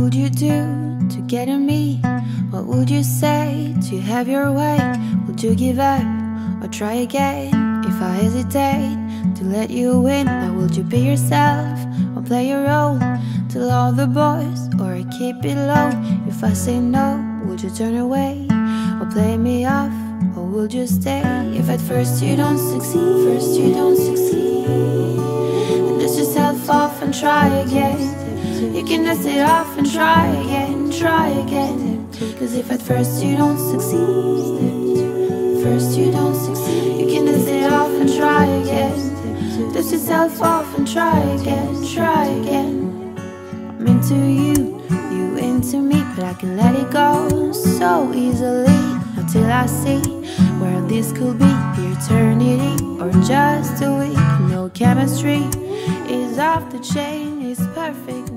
would you do to get at me? What would you say to have your way? Would you give up or try again? If I hesitate to let you in, now would you be yourself or play a role? Tell all the boys or keep it low. If I say no, would you turn away or play me off? Or would you stay if at first you don't succeed? First you don't succeed, and try again. You can dust it off and try again, try again. Cause if at first you don't succeed, first you don't succeed, you can dust it off and try again. Dust yourself off and try again, try again. I'm into you, you into me, but I can let it go so easily until I see where this could be eternity or just a week. No chemistry is off the chain, it's perfect